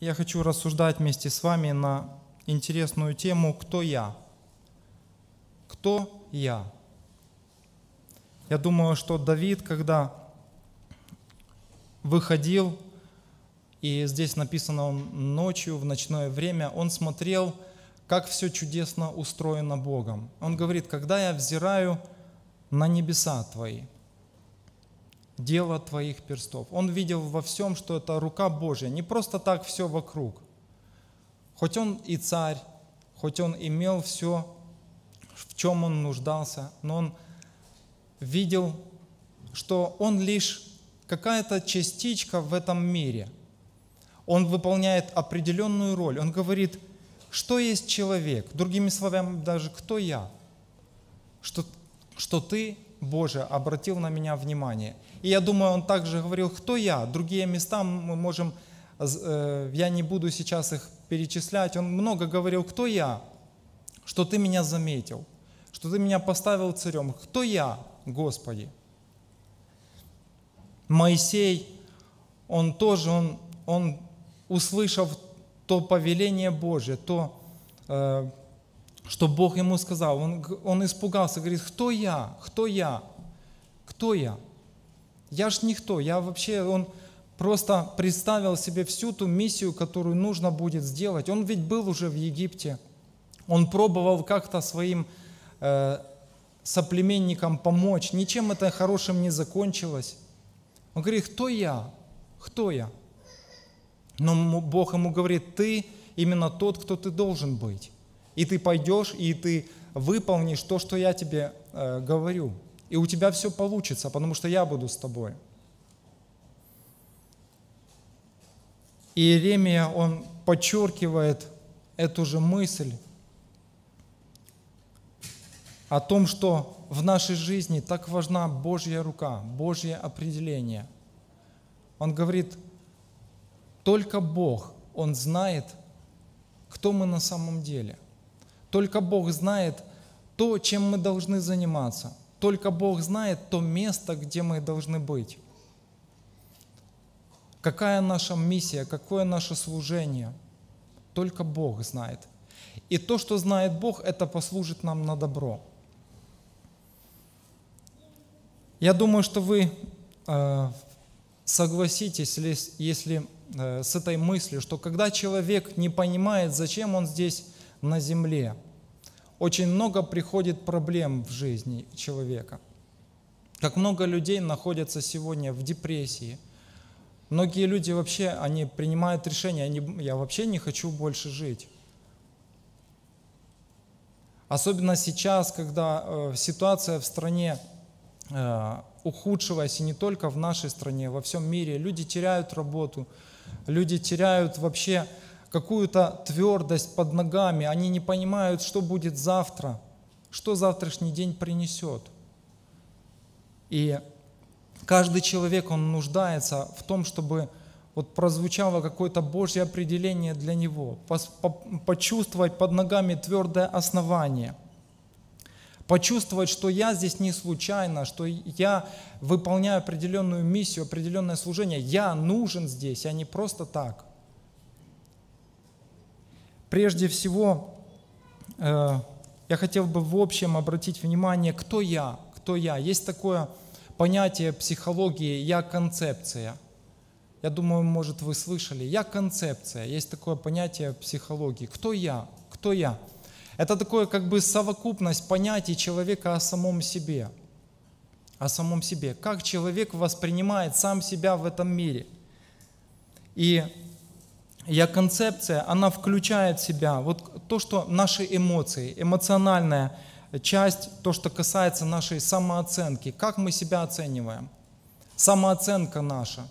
Я хочу рассуждать вместе с вами на интересную тему «Кто я?». Кто я? Я думаю, что Давид, когда выходил, и здесь написано он ночью, в ночное время, он смотрел, как все чудесно устроено Богом. Он говорит, когда я взираю на небеса Твои, дело Твоих перстов. Он видел во всем, что это рука Божья, не просто так все вокруг. Хоть он и царь, хоть он имел все, в чем он нуждался, но он видел, что он лишь какая-то частичка в этом мире. Он выполняет определенную роль. Он говорит, что есть человек? Другими словами, даже кто я? Что, что ты, Боже, обратил на меня внимание. И я думаю, он также говорил, кто я? Другие места мы можем, э, я не буду сейчас их перечислять. Он много говорил, кто я? Что ты меня заметил, что ты меня поставил царем. Кто я, Господи? Моисей, он тоже, он, он услышав то повеление Божье, то, э, что Бог ему сказал, он, он испугался, говорит, кто я, кто я, кто я? Я ж никто, я вообще, он просто представил себе всю ту миссию, которую нужно будет сделать. Он ведь был уже в Египте, он пробовал как-то своим э, соплеменникам помочь, ничем это хорошим не закончилось. Он говорит, кто я? Кто я? Но Бог ему говорит, ты именно тот, кто ты должен быть. И ты пойдешь, и ты выполнишь то, что я тебе э, говорю. И у тебя все получится, потому что я буду с тобой. И Иеремия, он подчеркивает эту же мысль о том, что в нашей жизни так важна Божья рука, Божье определение. Он говорит, только Бог, Он знает, кто мы на самом деле. Только Бог знает то, чем мы должны заниматься. Только Бог знает то место, где мы должны быть. Какая наша миссия, какое наше служение. Только Бог знает. И то, что знает Бог, это послужит нам на добро. Я думаю, что вы э, согласитесь, если Э, с этой мыслью, что когда человек не понимает, зачем он здесь на земле, очень много приходит проблем в жизни человека. Как много людей находятся сегодня в депрессии. Многие люди вообще, они принимают решение, они, я вообще не хочу больше жить. Особенно сейчас, когда э, ситуация в стране э, ухудшилась, и не только в нашей стране, во всем мире, люди теряют работу, Люди теряют вообще какую-то твердость под ногами, они не понимают, что будет завтра, что завтрашний день принесет. И каждый человек, он нуждается в том, чтобы вот прозвучало какое-то Божье определение для него, почувствовать под ногами твердое основание – почувствовать, что я здесь не случайно, что я выполняю определенную миссию, определенное служение, я нужен здесь, а не просто так. Прежде всего, э, я хотел бы в общем обратить внимание, кто я, кто я. Есть такое понятие психологии «я концепция». Я думаю, может, вы слышали. «Я концепция». Есть такое понятие психологии. Кто я? Кто я? Это такое как бы совокупность понятий человека о самом себе. О самом себе. Как человек воспринимает сам себя в этом мире. И я концепция, она включает в себя вот то, что наши эмоции, эмоциональная часть, то, что касается нашей самооценки, как мы себя оцениваем, самооценка наша,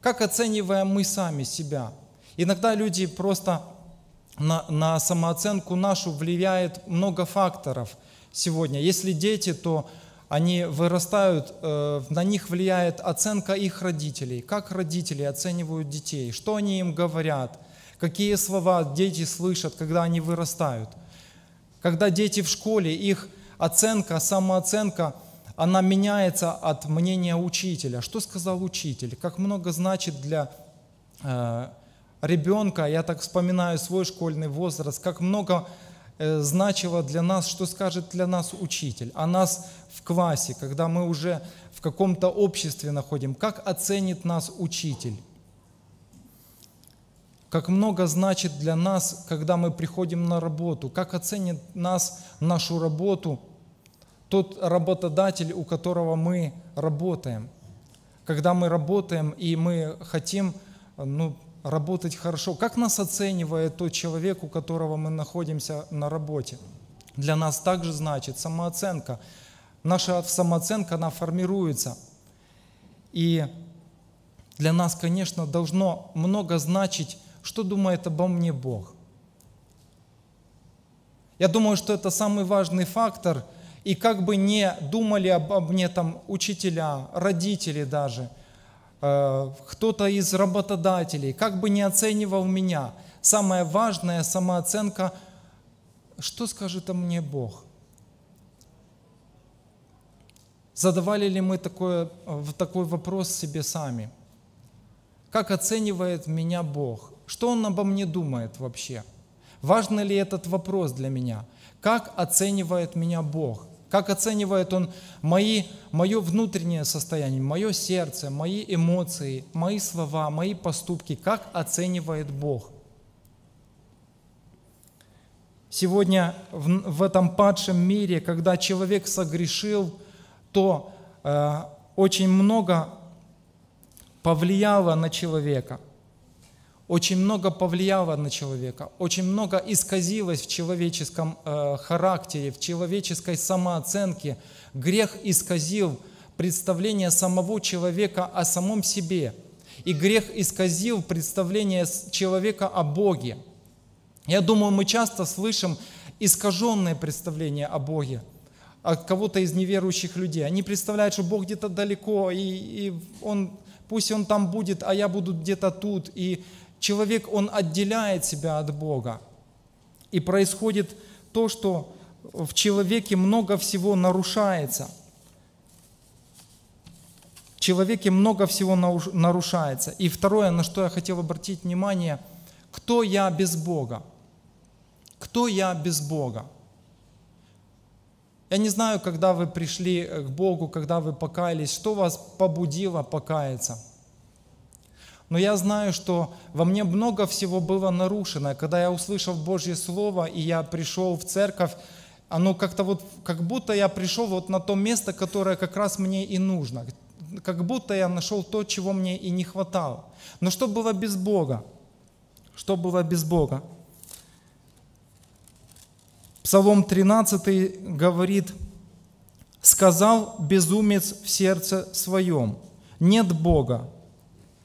как оцениваем мы сами себя. Иногда люди просто на, на самооценку нашу влияет много факторов сегодня. Если дети, то они вырастают, э, на них влияет оценка их родителей. Как родители оценивают детей, что они им говорят, какие слова дети слышат, когда они вырастают. Когда дети в школе, их оценка, самооценка, она меняется от мнения учителя. Что сказал учитель? Как много значит для э, ребенка, я так вспоминаю свой школьный возраст, как много значило для нас, что скажет для нас учитель, о нас в классе, когда мы уже в каком-то обществе находим, как оценит нас учитель. Как много значит для нас, когда мы приходим на работу, как оценит нас, нашу работу, тот работодатель, у которого мы работаем. Когда мы работаем и мы хотим ну, работать хорошо, как нас оценивает тот человек, у которого мы находимся на работе? Для нас также значит самооценка. Наша самооценка, она формируется. И для нас, конечно, должно много значить, что думает обо мне Бог. Я думаю, что это самый важный фактор. И как бы не думали обо мне там учителя, родители даже, кто-то из работодателей, как бы не оценивал меня, самое важное самооценка, что скажет о мне Бог – Задавали ли мы такое, такой вопрос себе сами? Как оценивает меня Бог? Что Он обо мне думает вообще? Важно ли этот вопрос для меня? Как оценивает меня Бог? Как оценивает Он мои, мое внутреннее состояние, мое сердце, мои эмоции, мои слова, мои поступки? Как оценивает Бог? Сегодня в, в этом падшем мире, когда человек согрешил – то э, очень много повлияло на человека. Очень много повлияло на человека, очень много исказилось в человеческом э, характере, в человеческой самооценке. Грех исказил представление самого человека о самом себе. И грех исказил представление человека о Боге. Я думаю, мы часто слышим искаженное представление о Боге – от кого-то из неверующих людей. Они представляют, что Бог где-то далеко, и, и он, пусть Он там будет, а я буду где-то тут. И человек, он отделяет себя от Бога. И происходит то, что в человеке много всего нарушается. В человеке много всего нарушается. И второе, на что я хотел обратить внимание, кто я без Бога? Кто я без Бога? Я не знаю, когда вы пришли к Богу, когда вы покаялись, что вас побудило покаяться. Но я знаю, что во мне много всего было нарушено. Когда я услышал Божье Слово, и я пришел в церковь, оно как-то вот, как будто я пришел вот на то место, которое как раз мне и нужно. Как будто я нашел то, чего мне и не хватало. Но что было без Бога? Что было без Бога? Псалом 13 говорит, «Сказал безумец в сердце своем, нет Бога.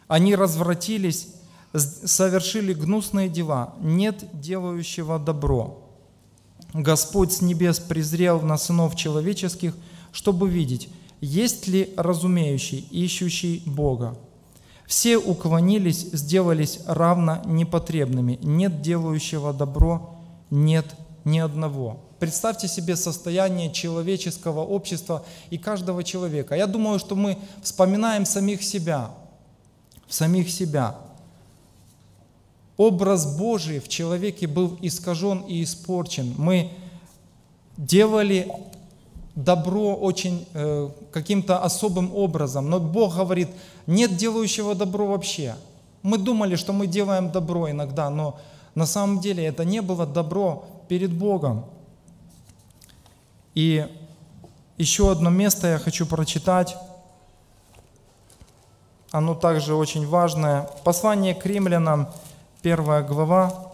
Они развратились, совершили гнусные дела, нет делающего добро. Господь с небес презрел на сынов человеческих, чтобы видеть, есть ли разумеющий, ищущий Бога. Все уклонились, сделались равно непотребными, нет делающего добро, нет ни одного. Представьте себе состояние человеческого общества и каждого человека. Я думаю, что мы вспоминаем самих себя, в самих себя. Образ Божий в человеке был искажен и испорчен. Мы делали добро очень э, каким-то особым образом, но Бог говорит, нет делающего добро вообще. Мы думали, что мы делаем добро иногда, но на самом деле это не было добро перед Богом. И еще одно место я хочу прочитать. Оно также очень важное. Послание к римлянам, первая глава.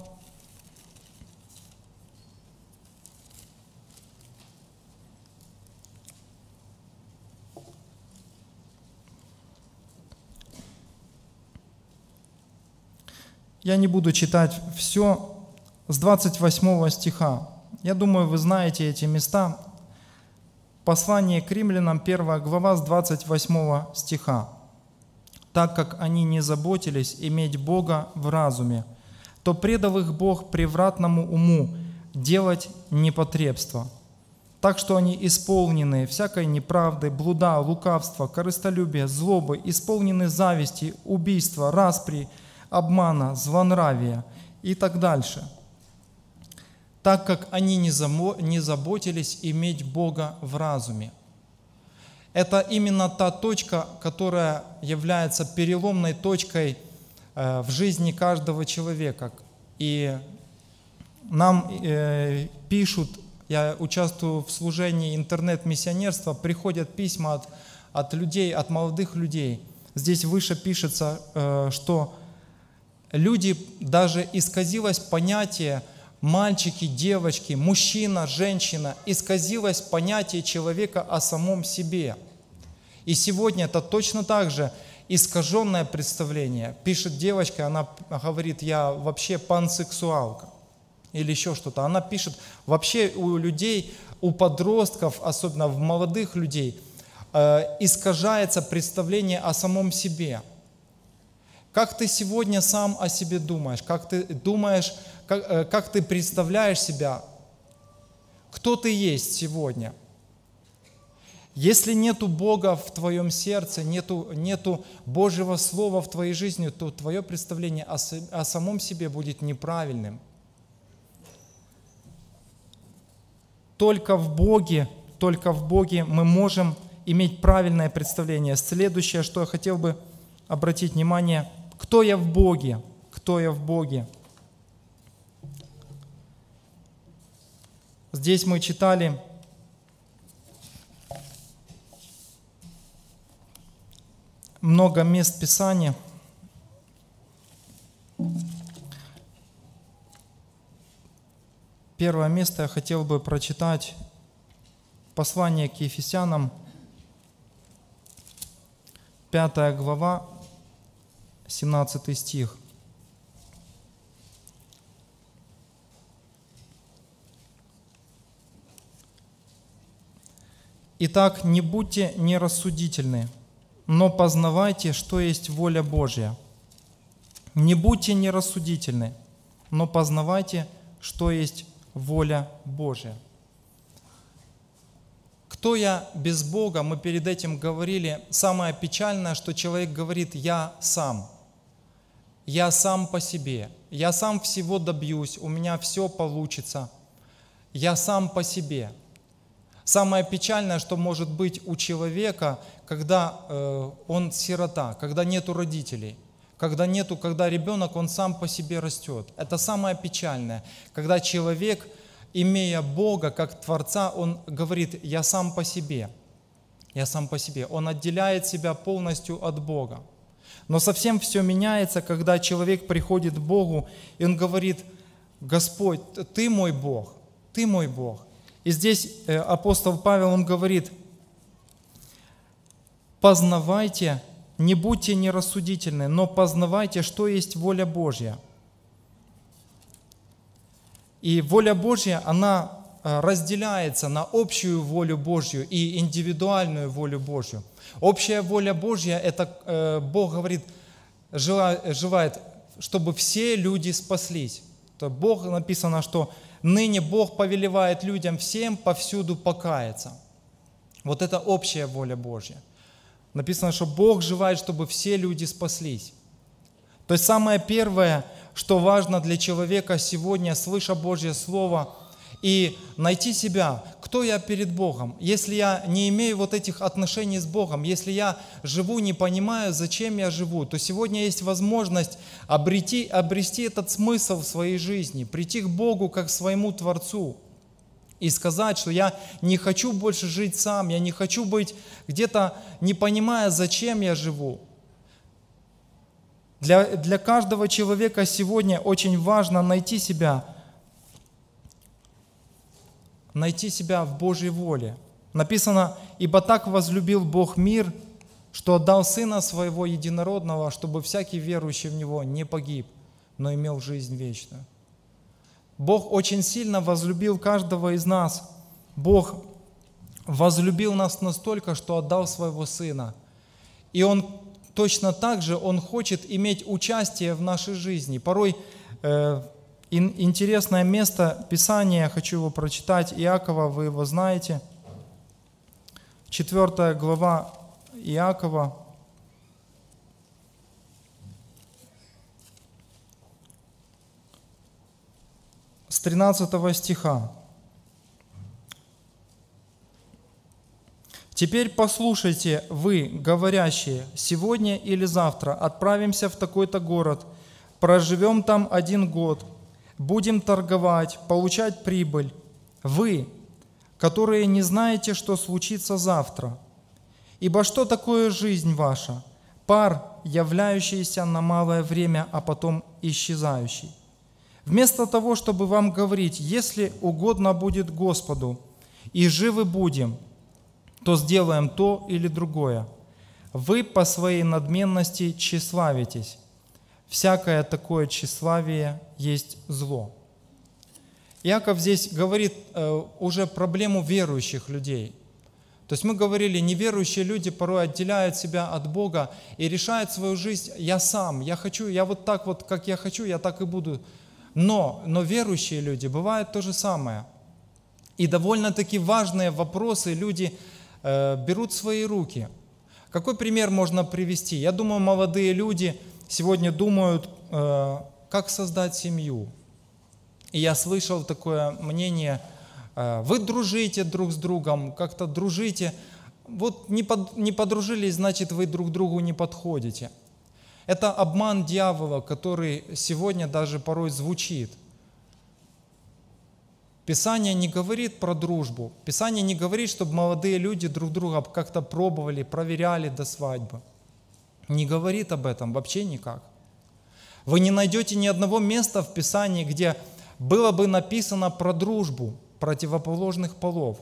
Я не буду читать все, с 28 стиха. Я думаю, вы знаете эти места. Послание к римлянам, 1 глава, с 28 стиха. «Так как они не заботились иметь Бога в разуме, то предал их Бог превратному уму делать непотребство, так что они исполнены всякой неправды, блуда, лукавства, корыстолюбия, злобы, исполнены зависти, убийства, распри, обмана, злонравия и так дальше, так как они не заботились иметь Бога в разуме. Это именно та точка, которая является переломной точкой э, в жизни каждого человека. И нам э, пишут, я участвую в служении интернет-миссионерства, приходят письма от, от людей, от молодых людей. Здесь выше пишется, э, что люди, даже исказилось понятие мальчики, девочки, мужчина, женщина, исказилось понятие человека о самом себе. И сегодня это точно так же искаженное представление. Пишет девочка, она говорит, я вообще пансексуалка или еще что-то. Она пишет, вообще у людей, у подростков, особенно в молодых людей, э, искажается представление о самом себе – как ты сегодня сам о себе думаешь? Как ты думаешь, как, э, как ты представляешь себя? Кто ты есть сегодня? Если нету Бога в твоем сердце, нету, нету Божьего Слова в твоей жизни, то твое представление о, о самом себе будет неправильным. Только в Боге, только в Боге мы можем иметь правильное представление. Следующее, что я хотел бы обратить внимание – кто я в Боге? Кто я в Боге? Здесь мы читали много мест Писания. Первое место я хотел бы прочитать послание к Ефесянам, 5 глава, 17 стих. Итак, не будьте нерассудительны, но познавайте, что есть воля Божья. Не будьте нерассудительны, но познавайте, что есть воля Божья. Кто я без Бога? Мы перед этим говорили. Самое печальное, что человек говорит «я сам» я сам по себе, я сам всего добьюсь, у меня все получится, я сам по себе. Самое печальное, что может быть у человека, когда э, он сирота, когда нету родителей, когда нету, когда ребенок, он сам по себе растет. Это самое печальное, когда человек, имея Бога как Творца, он говорит, я сам по себе, я сам по себе. Он отделяет себя полностью от Бога. Но совсем все меняется, когда человек приходит к Богу, и он говорит, Господь, Ты мой Бог, Ты мой Бог. И здесь э, апостол Павел, он говорит, познавайте, не будьте нерассудительны, но познавайте, что есть воля Божья. И воля Божья, она э, разделяется на общую волю Божью и индивидуальную волю Божью – Общая воля Божья, это э, Бог говорит, желает, чтобы все люди спаслись. То Бог написано, что ныне Бог повелевает людям всем повсюду покаяться. Вот это общая воля Божья. Написано, что Бог желает, чтобы все люди спаслись. То есть самое первое, что важно для человека сегодня, слыша Божье Слово – и найти себя, кто я перед Богом. Если я не имею вот этих отношений с Богом, если я живу, не понимаю, зачем я живу, то сегодня есть возможность обрети, обрести этот смысл в своей жизни, прийти к Богу как к своему Творцу и сказать, что я не хочу больше жить сам, я не хочу быть где-то не понимая, зачем я живу. Для, для каждого человека сегодня очень важно найти себя – найти себя в Божьей воле. Написано, «Ибо так возлюбил Бог мир, что отдал Сына Своего Единородного, чтобы всякий верующий в Него не погиб, но имел жизнь вечную». Бог очень сильно возлюбил каждого из нас. Бог возлюбил нас настолько, что отдал Своего Сына. И Он точно так же, Он хочет иметь участие в нашей жизни. Порой э, Интересное место Писания, хочу его прочитать, Иакова, вы его знаете. Четвертая глава Иакова. С 13 стиха. Теперь послушайте вы, говорящие, сегодня или завтра отправимся в такой-то город, проживем там один год – будем торговать, получать прибыль. Вы, которые не знаете, что случится завтра. Ибо что такое жизнь ваша? Пар, являющийся на малое время, а потом исчезающий. Вместо того, чтобы вам говорить, если угодно будет Господу, и живы будем – то сделаем то или другое. Вы по своей надменности тщеславитесь. Всякое такое тщеславие есть зло. Иаков здесь говорит э, уже проблему верующих людей. То есть мы говорили, неверующие люди порой отделяют себя от Бога и решают свою жизнь «я сам, я хочу, я вот так вот, как я хочу, я так и буду». Но, но верующие люди, бывает то же самое. И довольно-таки важные вопросы люди Э, берут в свои руки. Какой пример можно привести? Я думаю, молодые люди сегодня думают, э, как создать семью. И я слышал такое мнение, э, вы дружите друг с другом, как-то дружите. Вот не, под, не подружились, значит, вы друг другу не подходите. Это обман дьявола, который сегодня даже порой звучит – Писание не говорит про дружбу. Писание не говорит, чтобы молодые люди друг друга как-то пробовали, проверяли до свадьбы. Не говорит об этом вообще никак. Вы не найдете ни одного места в Писании, где было бы написано про дружбу противоположных полов.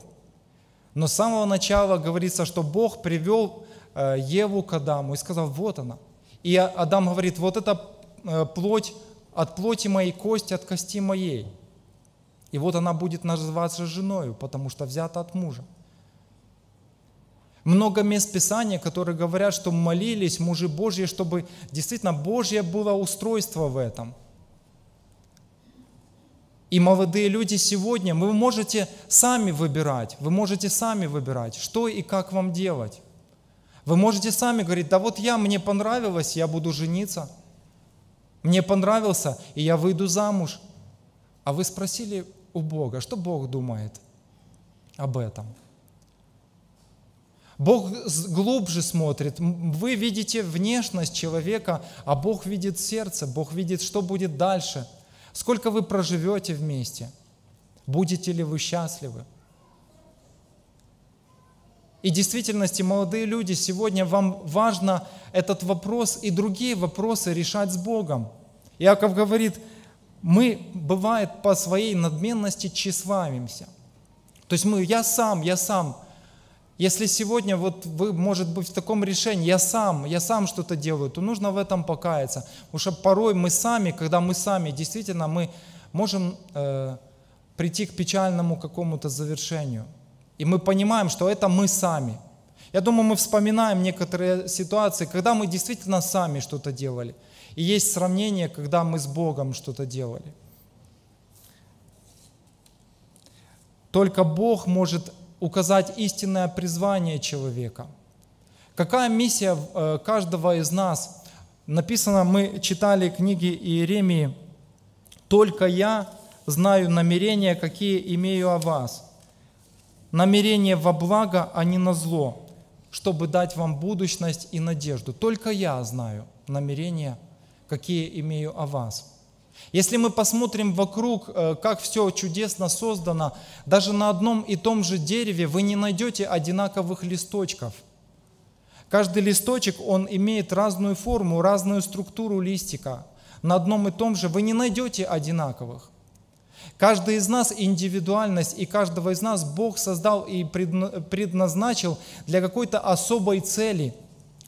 Но с самого начала говорится, что Бог привел э, Еву к Адаму и сказал, вот она. И Адам говорит, вот это э, плоть от плоти моей, кость от кости моей – и вот она будет называться женою, потому что взята от мужа. Много мест Писания, которые говорят, что молились мужи Божьи, чтобы действительно Божье было устройство в этом. И молодые люди сегодня, вы можете сами выбирать, вы можете сами выбирать, что и как вам делать. Вы можете сами говорить, да вот я, мне понравилось, я буду жениться. Мне понравился, и я выйду замуж. А вы спросили у Бога. Что Бог думает об этом? Бог глубже смотрит. Вы видите внешность человека, а Бог видит сердце, Бог видит, что будет дальше. Сколько вы проживете вместе? Будете ли вы счастливы? И в действительности, молодые люди, сегодня вам важно этот вопрос и другие вопросы решать с Богом. Иаков говорит – мы, бывает, по своей надменности тщеславимся. То есть мы, я сам, я сам. Если сегодня вот вы, может быть, в таком решении, я сам, я сам что-то делаю, то нужно в этом покаяться. Потому что порой мы сами, когда мы сами, действительно, мы можем э, прийти к печальному какому-то завершению. И мы понимаем, что это мы сами. Я думаю, мы вспоминаем некоторые ситуации, когда мы действительно сами что-то делали – и есть сравнение, когда мы с Богом что-то делали. Только Бог может указать истинное призвание человека. Какая миссия э, каждого из нас? Написано, мы читали книги Иеремии, «Только я знаю намерения, какие имею о вас. Намерения во благо, а не на зло, чтобы дать вам будущность и надежду. Только я знаю намерения какие имею о вас. Если мы посмотрим вокруг, э, как все чудесно создано, даже на одном и том же дереве вы не найдете одинаковых листочков. Каждый листочек, он имеет разную форму, разную структуру листика. На одном и том же вы не найдете одинаковых. Каждый из нас индивидуальность, и каждого из нас Бог создал и предназначил для какой-то особой цели,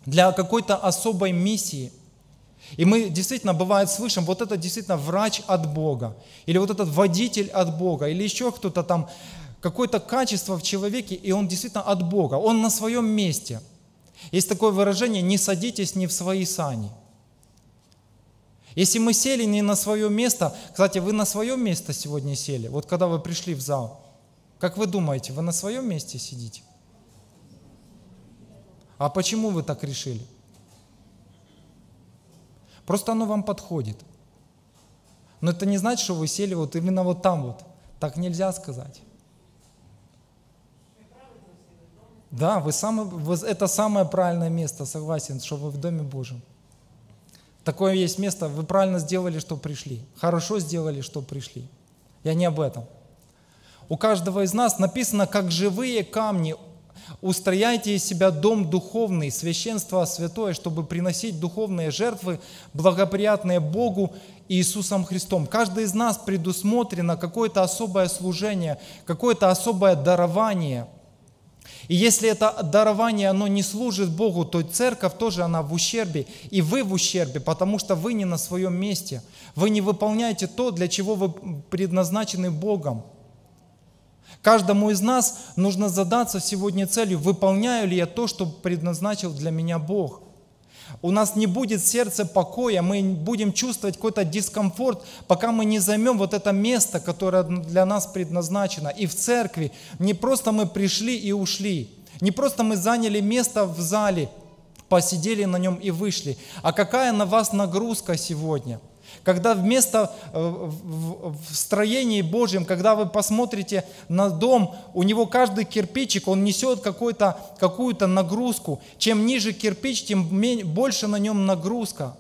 для какой-то особой миссии – и мы действительно, бывает, слышим, вот это действительно врач от Бога, или вот этот водитель от Бога, или еще кто-то там, какое-то качество в человеке, и он действительно от Бога, он на своем месте. Есть такое выражение «не садитесь не в свои сани». Если мы сели не на свое место, кстати, вы на своем месте сегодня сели, вот когда вы пришли в зал, как вы думаете, вы на своем месте сидите? А почему вы так решили? Просто оно вам подходит. Но это не значит, что вы сели вот именно вот там вот. Так нельзя сказать. Да, вы самый, вы, это самое правильное место, согласен, что вы в Доме Божьем. Такое есть место, вы правильно сделали, что пришли. Хорошо сделали, что пришли. Я не об этом. У каждого из нас написано, как живые камни, устрояйте из себя дом духовный, священство святое, чтобы приносить духовные жертвы, благоприятные Богу Иисусом Христом. Каждый из нас предусмотрено какое-то особое служение, какое-то особое дарование. И если это дарование, оно не служит Богу, то церковь тоже, она в ущербе, и вы в ущербе, потому что вы не на своем месте. Вы не выполняете то, для чего вы предназначены Богом. Каждому из нас нужно задаться сегодня целью, выполняю ли я то, что предназначил для меня Бог. У нас не будет сердца покоя, мы будем чувствовать какой-то дискомфорт, пока мы не займем вот это место, которое для нас предназначено. И в церкви не просто мы пришли и ушли, не просто мы заняли место в зале, посидели на нем и вышли, а какая на вас нагрузка сегодня – когда вместо э, в строении Божьем, когда вы посмотрите на дом, у него каждый кирпичик, он несет какую-то какую-то нагрузку. Чем ниже кирпич, тем больше на нем нагрузка.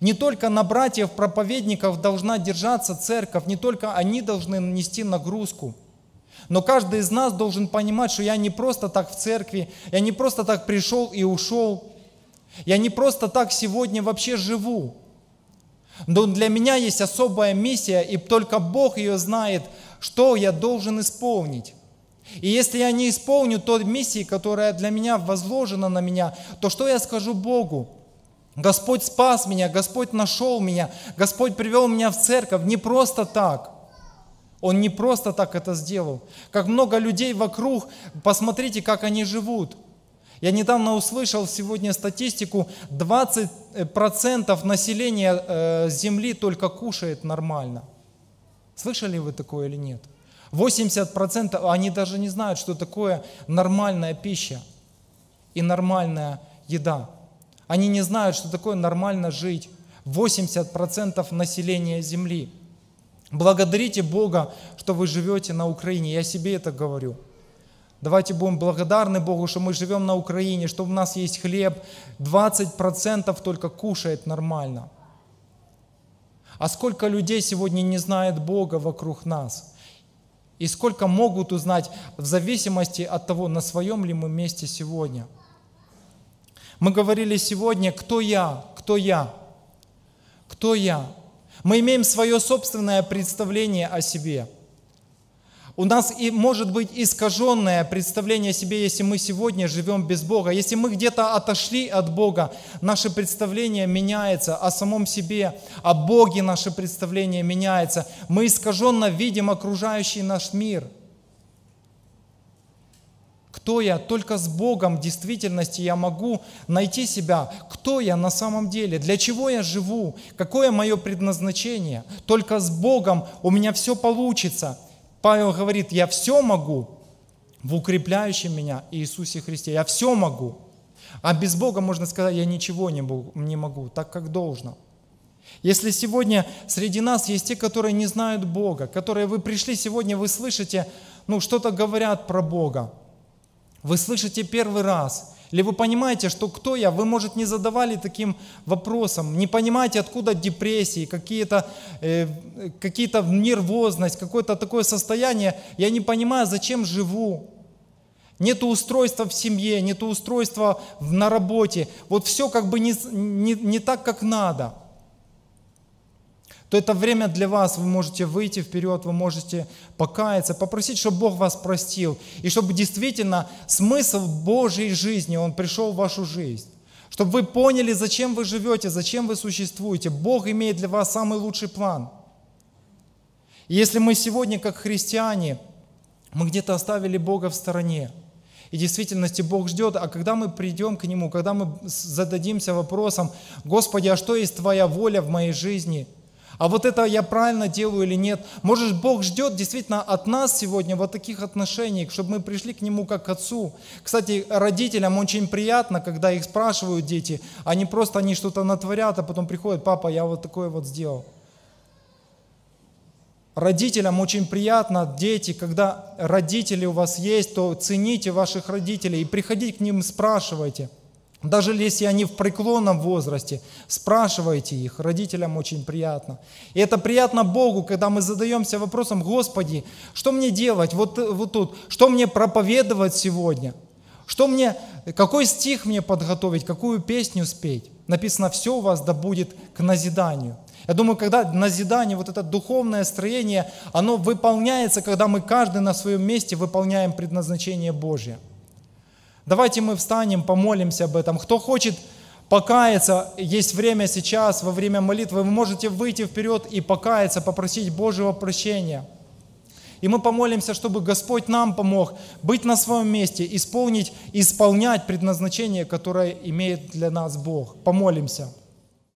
Не только на братьев, проповедников должна держаться церковь, не только они должны нести нагрузку. Но каждый из нас должен понимать, что я не просто так в церкви, я не просто так пришел и ушел, я не просто так сегодня вообще живу. Но для меня есть особая миссия, и только Бог ее знает, что я должен исполнить. И если я не исполню той миссии, которая для меня возложена на меня, то что я скажу Богу? Господь спас меня, Господь нашел меня, Господь привел меня в церковь не просто так. Он не просто так это сделал. Как много людей вокруг, посмотрите, как они живут – я недавно услышал сегодня статистику, 20% населения э, Земли только кушает нормально. Слышали вы такое или нет? 80% они даже не знают, что такое нормальная пища и нормальная еда. Они не знают, что такое нормально жить. 80% населения Земли. Благодарите Бога, что вы живете на Украине. Я себе это говорю. Давайте будем благодарны Богу, что мы живем на Украине, что у нас есть хлеб. 20% только кушает нормально. А сколько людей сегодня не знает Бога вокруг нас? И сколько могут узнать в зависимости от того, на своем ли мы месте сегодня? Мы говорили сегодня, кто я, кто я, кто я. Мы имеем свое собственное представление о себе – у нас и может быть искаженное представление о себе, если мы сегодня живем без Бога. Если мы где-то отошли от Бога, наше представление меняется о самом себе, о Боге наше представление меняется. Мы искаженно видим окружающий наш мир. Кто я? Только с Богом в действительности я могу найти себя. Кто я на самом деле? Для чего я живу? Какое мое предназначение? Только с Богом у меня все получится – Павел говорит, я все могу в укрепляющем меня Иисусе Христе. Я все могу. А без Бога можно сказать, я ничего не могу, так как должно. Если сегодня среди нас есть те, которые не знают Бога, которые вы пришли сегодня, вы слышите, ну что-то говорят про Бога, вы слышите первый раз, или вы понимаете, что кто я? Вы, может, не задавали таким вопросом, не понимаете, откуда депрессии, какие-то э, какие нервозность, какое-то такое состояние. Я не понимаю, зачем живу. Нету устройства в семье, нету устройства на работе. Вот все как бы не, не, не так, как надо то это время для вас, вы можете выйти вперед, вы можете покаяться, попросить, чтобы Бог вас простил, и чтобы действительно смысл Божьей жизни, Он пришел в вашу жизнь. Чтобы вы поняли, зачем вы живете, зачем вы существуете. Бог имеет для вас самый лучший план. И если мы сегодня, как христиане, мы где-то оставили Бога в стороне, и в действительности Бог ждет, а когда мы придем к Нему, когда мы зададимся вопросом, Господи, а что есть Твоя воля в моей жизни – а вот это я правильно делаю или нет. Может, Бог ждет действительно от нас сегодня вот таких отношений, чтобы мы пришли к Нему как к Отцу. Кстати, родителям очень приятно, когда их спрашивают дети, они просто они что-то натворят, а потом приходят, папа, я вот такое вот сделал. Родителям очень приятно, дети, когда родители у вас есть, то цените ваших родителей и приходите к ним, спрашивайте. Даже если они в преклонном возрасте, спрашивайте их, родителям очень приятно. И это приятно Богу, когда мы задаемся вопросом, Господи, что мне делать вот, вот тут, что мне проповедовать сегодня, что мне, какой стих мне подготовить, какую песню спеть. Написано, все у вас да будет к назиданию. Я думаю, когда назидание, вот это духовное строение, оно выполняется, когда мы каждый на своем месте выполняем предназначение Божье. Давайте мы встанем, помолимся об этом. Кто хочет покаяться, есть время сейчас, во время молитвы, вы можете выйти вперед и покаяться, попросить Божьего прощения. И мы помолимся, чтобы Господь нам помог быть на своем месте, исполнить, исполнять предназначение, которое имеет для нас Бог. Помолимся.